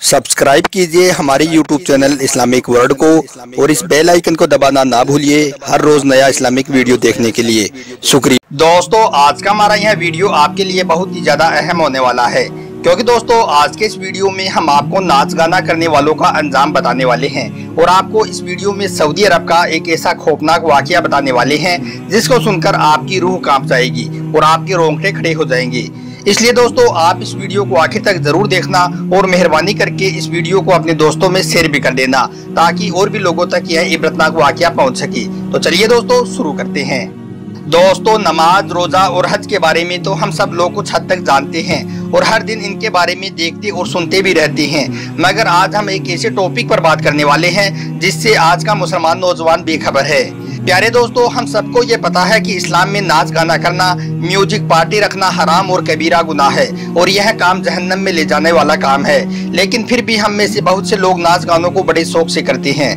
Subscribe कीजिए हमारे YouTube channel Islamic world को और इस बेल आइकन को दबाना ना भूलिए हर रोज नया इस्लामिक वीडियो देखने के लिए। शुक्रिया। दोस्तों, आज का हमारा यह वीडियो आपके लिए बहुत ही ज़्यादा अहम होने वाला है, क्योंकि दोस्तों, आज के इस वीडियो में हम आपको नाच गाना करने वालों का अंजाम बताने वाले हैं और आपको इस वीडियो में सऊदी अरब का एक ऐसा खौफनाक वाक़ बताने वाले हैं, जिसको सुनकर आपकी रूह काँप जाएगी और आपके रोंगटे खड़े हो जाएँगे। इसलिए दोस्तों, आप इस वीडियो को आखिर तक ज़रूर देखना और मेहरबानी करके इस वीडियो को अपने दोस्तों में शेयर भी कर देना, ताकि और भी लोगों तक यह इबरतनाक वाक्य पहुँच सके। तो चलिए दोस्तों, शुरू करते हैं। दोस्तों, नमाज़, रोजा और हज के बारे में तो हम सब लोग कुछ हद तक जानते हैं और हर दिन इनके बारे में देखते और सुनते भी रहते हैं। मगर आज हम एक ऐसे टॉपिक पर बात करने वाले हैं, जिससे आज का मुसलमान नौजवान बेखबर है। प्यारे दोस्तों, हम सबको ये पता है कि इस्लाम में नाच, गाना करना, म्यूज़िक पार्टी रखना हराम और कबीरा गुना है और यह काम जहन्नम में ले जाने वाला काम है। लेकिन फिर भी हम में से बहुत से लोग नाच गानों को बड़े शौक से करते हैं।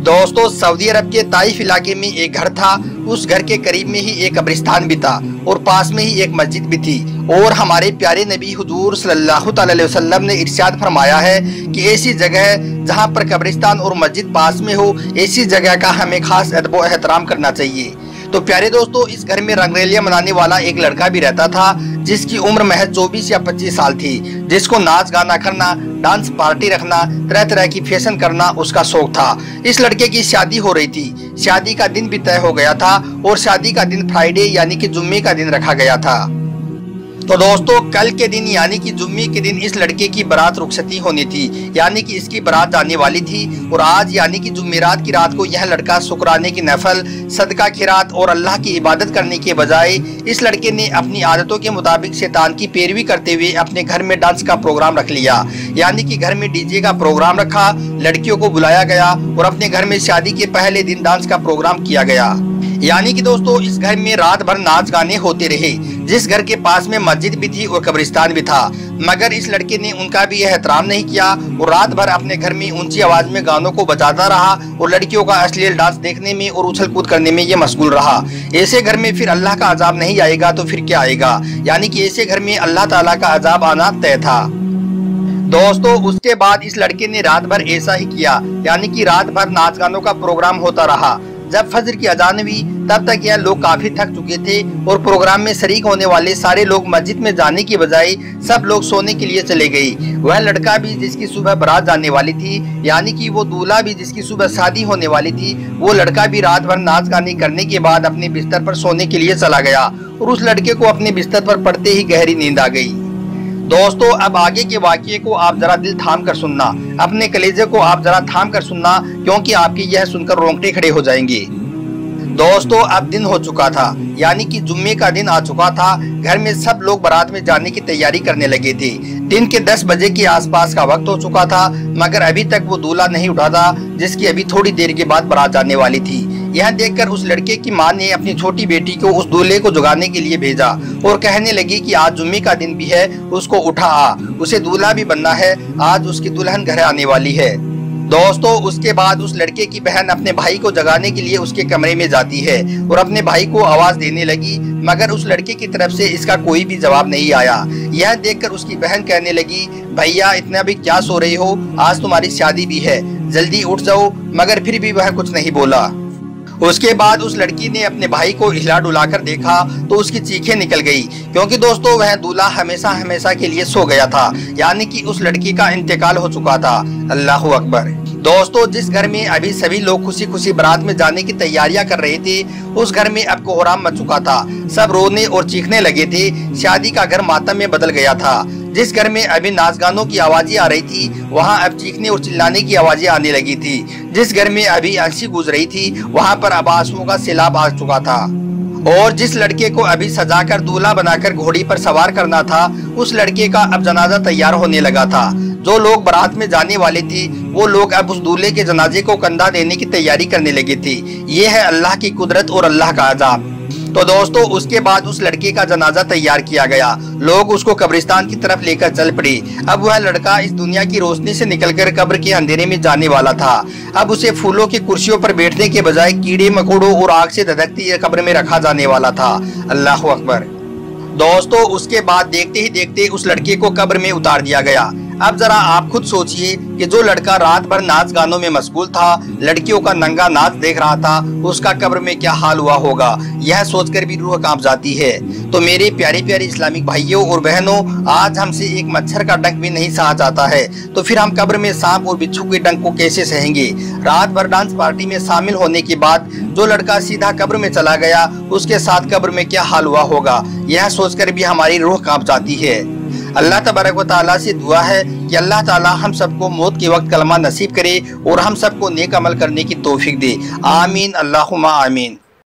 दोस्तों, सऊदी अरब के ताइफ इलाके में एक घर था। उस घर के करीब में ही एक कब्रिस्तान भी था और पास में ही एक मस्जिद भी थी। और हमारे प्यारे नबी हजूर सल्लल्लाहु अलैहि वसल्लम ने इरशाद फरमाया है कि ऐसी जगह जहाँ पर कब्रिस्तान और मस्जिद पास में हो, ऐसी जगह का हमें खास अदब एहतराम करना चाहिए। तो प्यारे दोस्तों, इस घर में रंगरेलिया मनाने वाला एक लड़का भी रहता था, जिसकी उम्र महज चौबीस या पच्चीस साल थी, जिसको नाच, गाना करना, डांस, पार्टी रखना तरह तरह की फ़ैशन करना उसका शौक था। इस लड़के की शादी हो रही थी। शादी का दिन भी तय हो गया था और शादी का दिन फ्राइडे यानी कि जुम्मे का दिन रखा गया था। तो दोस्तों, कल के दिन, यानी कि जुम्मे के दिन इस लड़के की बारात रुखसती होनी थी, यानी कि इसकी बारात जाने वाली थी। और आज, यानी कि जुम्मेरात की रात को यह लड़का शुक्राने की नफल, सदका खिरात और अल्लाह की इबादत करने के बजाय इस लड़के ने अपनी आदतों के मुताबिक शैतान की पैरवी करते हुए अपने घर में डांस का प्रोग्राम रख लिया। यानी कि घर में डीजे का प्रोग्राम रखा, लड़कियों को बुलाया गया और अपने घर में शादी के पहले दिन डांस का प्रोग्राम किया गया। यानी कि दोस्तों, इस घर में रात भर नाच गाने होते रहे। जिस घर के पास में मस्जिद भी थी और कब्रिस्तान भी था। मगर इस लड़के ने उनका भी यह एहतराम नहीं किया। और रात भर अपने घर में ऊँची आवाज़ में गानों को बजाता रहा और लड़कियों का अश्लील डांस देखने में और उछल कूद करने में ये मशगूल रहा। ऐसे घर में फिर अल्लाह का अजाब नहीं आएगा तो फिर क्या आएगा? यानी कि ऐसे घर में अल्लाह ताला का अजाब आना तय था। दोस्तों, उसके बाद इस लड़के ने रात भर ऐसा ही किया। यानी कि रात भर नाच गानों का प्रोग्राम होता रहा। जब फजर की अजान हुई, तब तक यह लोग काफ़ी थक चुके थे और प्रोग्राम में शरीक होने वाले सारे लोग मस्जिद में जाने की बजाय सब लोग सोने के लिए चले गए। वह लड़का भी जिसकी सुबह बारात जाने वाली थी, यानी कि वो दूल्हा भी जिसकी सुबह शादी होने वाली थी, वो लड़का भी रात भर नाच गाने करने के बाद अपने बिस्तर पर सोने के लिए चला गया और उस लड़के को अपने बिस्तर पर पड़ते ही गहरी नींद आ गई। दोस्तों, अब आगे के वाक्य को आप जरा दिल थाम कर सुनना। अपने कलेजे को आप जरा थाम कर सुनना, क्योंकि आपकी यह सुनकर रोंगटे खड़े हो जाएँगे। दोस्तों, अब दिन हो चुका था, यानी कि जुम्मे का दिन आ चुका था। घर में सब लोग बारात में जाने की तैयारी करने लगे थे। दिन के 10 बजे के आसपास का वक्त हो चुका था, मगर अभी तक वो दूल्हा नहीं उठा था जिसकी अभी थोड़ी देर के बाद बारात जाने वाली थी। यह देखकर उस लड़के की माँ ने अपनी छोटी बेटी को उस दूल्हे को जुगाने के लिए भेजा और कहने लगी कि आज जुम्मे का दिन भी है, उसको उठा आ। उसे दूल्हा भी बनना है, आज उसकी दुल्हन घर आने वाली है। दोस्तों, उसके बाद उस लड़के की बहन अपने भाई को जगाने के लिए उसके कमरे में जाती है और अपने भाई को आवाज़ देने लगी, मगर उस लड़के की तरफ़ से इसका कोई भी जवाब नहीं आया। यह देखकर उसकी बहन कहने लगी, भैया, इतना भी क्या सो रही हो? आज तुम्हारी शादी भी है, जल्दी उठ जाओ। मगर फिर भी वह कुछ नहीं बोला। उसके बाद उस लड़की ने अपने भाई को हिला डुलाकर देखा तो उसकी चीखें निकल गई, क्योंकि दोस्तों वह दूल्हा हमेशा हमेशा के लिए सो गया था, यानी कि उस लड़की का इंतकाल हो चुका था। अल्लाह अकबर। दोस्तों, जिस घर में अभी सभी लोग खुशी खुशी बारात में जाने की तैयारियाँ कर रहे थे, उस घर में अब कोहराम मच चुका था। सब रोने और चीखने लगे थे। शादी का घर मातम में बदल गया था। जिस घर में अभी नाच गानों की आवाज़ें आ रही थी, वहाँ अब चीखने और चिल्लाने की आवाज़ें आने लगी थी। जिस घर में अभी अंशी गुज रही थी, वहाँ पर अब आंसुओं का सैलाब आ चुका था। और जिस लड़के को अभी सजाकर दूल्हा बनाकर घोड़ी पर सवार करना था, उस लड़के का अब जनाजा तैयार होने लगा था। जो लोग बारात में जाने वाले थे, वो लोग अब उस दूल्हे के जनाजे को कंधा देने की तैयारी करने लगे थे। ये है अल्लाह की कुदरत और अल्लाह का आजाब तो दोस्तों, उसके बाद उस लड़के का जनाजा तैयार किया गया। लोग उसको कब्रिस्तान की तरफ़ लेकर चल पड़े। अब वह लड़का इस दुनिया की रोशनी से निकलकर कब्र के अंधेरे में जाने वाला था। अब उसे फूलों की कुर्सियों पर बैठने के बजाय कीड़े, मकोड़ों और आग से धधकती कब्र में रखा जाने वाला था। अल्लाह अकबर। दोस्तों, उसके बाद देखते ही देखते उस लड़के को कब्र में उतार दिया गया। अब जरा आप खुद सोचिए कि जो लड़का रात भर नाच गानों में मशगूल था, लड़कियों का नंगा नाच देख रहा था, उसका कब्र में क्या हाल हुआ होगा? यह सोचकर भी रूह काँप जाती है। तो मेरे प्यारे प्यारे इस्लामिक भाइयों और बहनों, आज हमसे एक मच्छर का डंक भी नहीं सहा जाता है। तो फिर हम कब्र में सांप और बिच्छू के डंक को कैसे सहेंगे? रात भर डांस पार्टी में शामिल होने के बाद जो लड़का सीधा कब्र में चला गया, उसके साथ कब्र में क्या हाल हुआ होगा? यह सोचकर भी हमारी रूह काँप जाती है। अल्लाह तबारक व से दुआ है कि अल्लाह ताला हम सबको मौत के वक्त कलमा नसीब करे और हम सबको नेक अमल करने की तोफीक दे। आमीन अल्लाह आमीन।